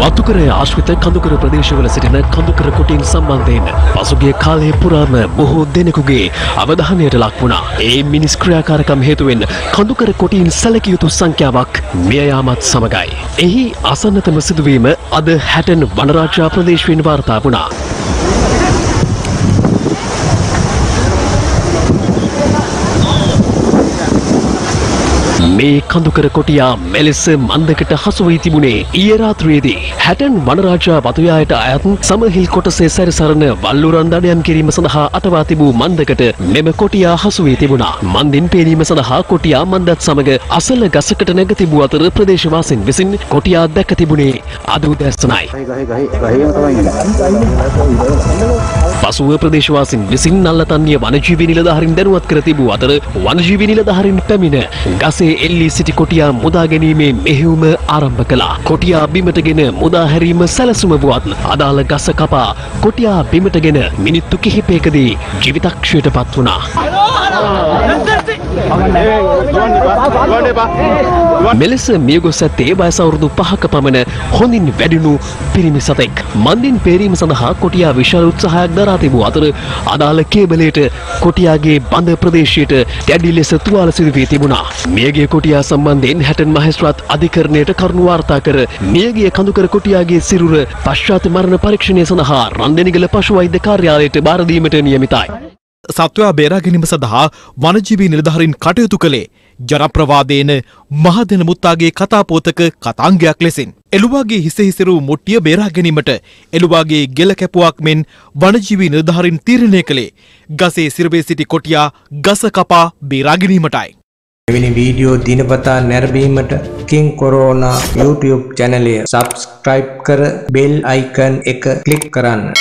වතුකර ආශ්විත කඳුකර ප්‍රදේශවල සිටින කඳුකර කොටින් සම්බන්ධයෙන් පසුගිය කාලය පුරාම බොහෝ දෙනෙකුගේ අවධානයට ලක් වුණා. ඒ මිනිස් ක්‍රියාකාරකම් හේතුවෙන් කඳුකර කොටින් සැලකිය යුතු සංඛ්‍යාවක් මිය යාමත් සමගයි. එහි අසන්නතම සිදුවීම අද හැටන් වනරාජා ප්‍රදේශයෙන් වාර්තා වුණා. මේ කඳුකර කොටියා මෙලෙස මන්දකට හසුවී තිබුණේ ඊය රාත්‍රියේදී හැටන් වනරාජා වතුයායට අයත් සමහිල් කොටසේ සැරිසරන වල්ලුරන් දඩයම් කිරීම සඳහා අටවා තිබූ මන්දකට මෙම කොටියා හසුවී තිබුණා. මන්දින් පේනීම සඳහා කොටියා මන්දත් සමග අසල ගසකට නැග තිබූ අතර ප්‍රදේශවාසින් විසින් කොටියා දැක තිබුණේ අද උදැස්සනයි. පසුව ප්‍රදේශවාසින් විසින් නල්ලතන්ය වනජීවි නිලධහරින් දැනුවත් කර තිබූ අතර වනජීවි නිලධහරින් පැමිණ ගසේ එල්ලී සිටි කොටියා මුදා ගැනීමේ මෙහෙවුම ආරම්භ කළා. කොටියා බිමටගෙන මුදා හැරීම සැලසුම වුවත් අදාළ ගස කපා කොටියා බිමටගෙන මිනිත්තු කිහිපයකදී ජීවිතක්ෂයට පත් වුණා. මෙලෙස මියගොස් ඇත්තේ වයස අවුරුදු පහක පමණ හොඳින් වැඩුණු පිරිමි සතෙක්. මන්දින් පේරීම සඳහා කොටියා විශාල උත්සාහයක් දරා තිබූ අතර අදාළ කේබලයට කොටියාගේ බඳ ප්‍රදේශයට දැඩි ලෙස තුවාල සිදු වී තිබුණා. මියගිය කොටියා සම්බන්ධයෙන් හැටන් මහේස්ත්‍රාත් අධිකරණයට කරුණු වාර්තා කර මියගිය කඳුකර කොටියාගේ සිරුර පශ්චාත් මරණ පරීක්ෂණය සඳහා රන්දෙනිගල පශු වෛද්‍ය කාර්යාලයට බාර දීමට නියමිතයි. සත්වයා බේරා ගැනීම සඳහා වනජීවී නිලධහරින් කටයුතු කළේ ජනප්‍රවාදයන මහදන මුත්තාගේ කතාපෝතක කතාංගයක් ලෙසින්. එළුවාගේ හිසහිසිරු මුට්ටිය බේරා ගැනීමට එළුවාගේ ගෙල කැපුවක් මෙන් වනජීවී නිලධහරින් තීරණය කළේ ගසේ සිරවේ සිටි කොටියා ගස කපා බේරාගැනීමටයි. එවැනි වීඩියෝ දිනපතා නැරඹීමට කින් කොරෝනා YouTube චැනලය සබස්ක්‍රයිබ් කර බෙල් අයිකන් එක ක්ලික් කරන්න.